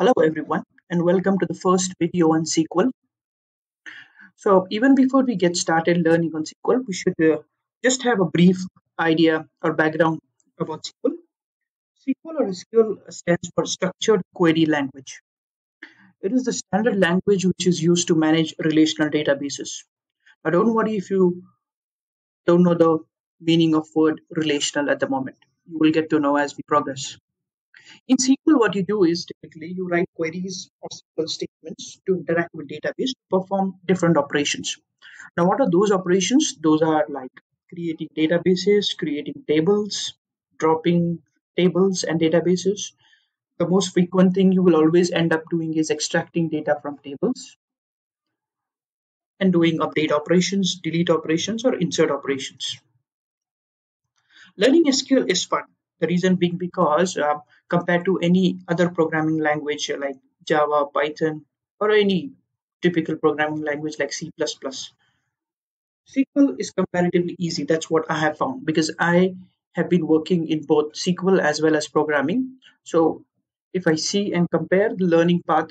Hello everyone and welcome to the first video on SQL. So even before we get started learning on SQL, we should uh, just have a brief idea or background about SQL. SQL or SQL stands for Structured Query Language. It is the standard language which is used to manage relational databases. Now don't worry if you don't know the meaning of word relational at the moment. You will get to know as we progress. In SQL, what you do is typically you write queries or SQL statements to interact with database to perform different operations. Now, what are those operations? Those are like creating databases, creating tables, dropping tables and databases. The most frequent thing you will always end up doing is extracting data from tables and doing update operations, delete operations, or insert operations. Learning SQL is fun the reason being because uh, compared to any other programming language uh, like Java, Python, or any typical programming language like C++, SQL is comparatively easy. That's what I have found because I have been working in both SQL as well as programming. So if I see and compare, the learning path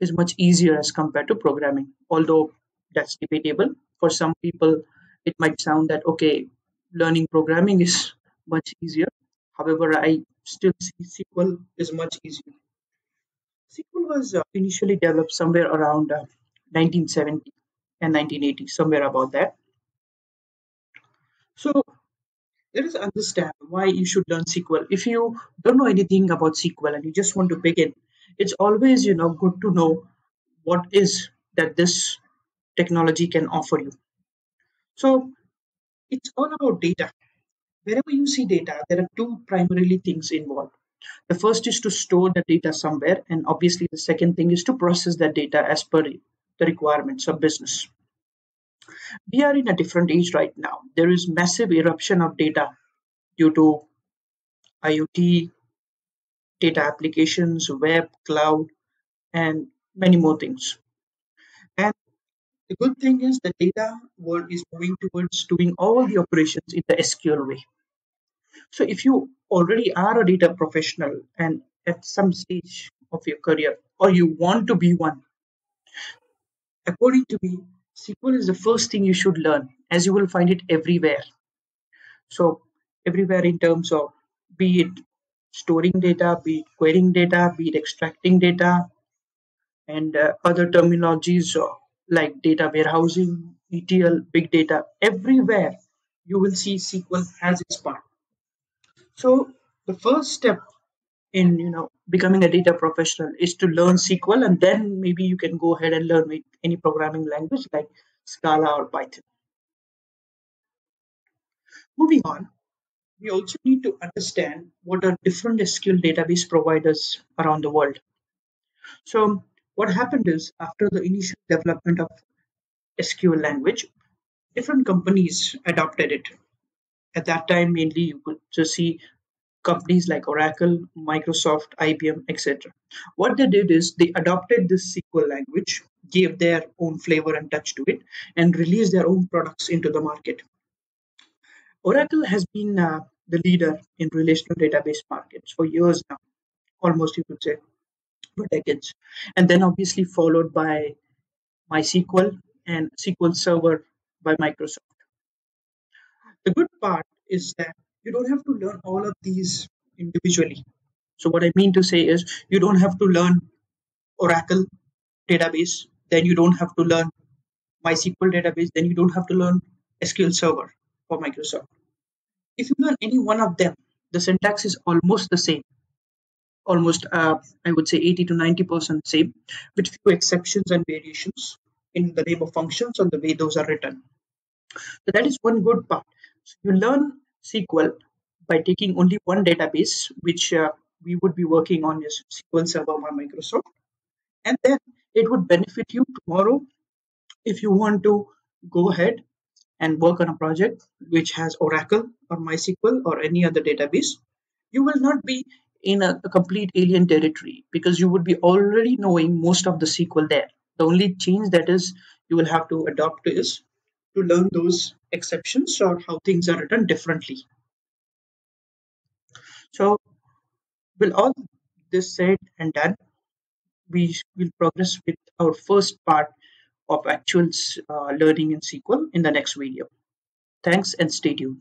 is much easier as compared to programming. Although that's debatable. For some people, it might sound that okay, learning programming is much easier However, I still SQL is much easier. SQL was uh, initially developed somewhere around uh, 1970 and 1980, somewhere about that. So let us understand why you should learn SQL. If you don't know anything about SQL and you just want to begin, it's always you know good to know what is that this technology can offer you. So it's all about data wherever you see data, there are two primarily things involved. The first is to store the data somewhere, and obviously the second thing is to process that data as per the requirements of business. We are in a different age right now. There is massive eruption of data due to IoT, data applications, web, cloud, and many more things. And the good thing is the data world is moving towards doing all the operations in the SQL way. So if you already are a data professional and at some stage of your career, or you want to be one, according to me, SQL is the first thing you should learn as you will find it everywhere. So everywhere in terms of be it storing data, be it querying data, be it extracting data, and uh, other terminologies uh, like data warehousing, ETL, big data, everywhere you will see SQL has its part. So the first step in you know becoming a data professional is to learn SQL, and then maybe you can go ahead and learn any programming language like Scala or Python. Moving on, we also need to understand what are different SQL database providers around the world. So what happened is after the initial development of SQL language, different companies adopted it at that time, mainly you could just see companies like Oracle, Microsoft, IBM, etc. What they did is they adopted this SQL language, gave their own flavor and touch to it, and released their own products into the market. Oracle has been uh, the leader in relational database markets for years now, almost you could say for decades. And then obviously followed by MySQL and SQL Server by Microsoft. The good part is that you don't have to learn all of these individually. So what I mean to say is you don't have to learn Oracle database, then you don't have to learn MySQL database, then you don't have to learn SQL Server for Microsoft. If you learn any one of them, the syntax is almost the same, almost uh, I would say 80 to 90 percent same, with few exceptions and variations in the name of functions and the way those are written. So that is one good part. So you learn SQL by taking only one database, which uh, we would be working on is SQL Server by Microsoft. And then it would benefit you tomorrow if you want to go ahead and work on a project which has Oracle or MySQL or any other database. You will not be in a, a complete alien territory because you would be already knowing most of the SQL there. The only change that is you will have to adopt is to learn those exceptions or how things are written differently. So, with all this said and done, we will progress with our first part of actual uh, learning in SQL in the next video. Thanks and stay tuned.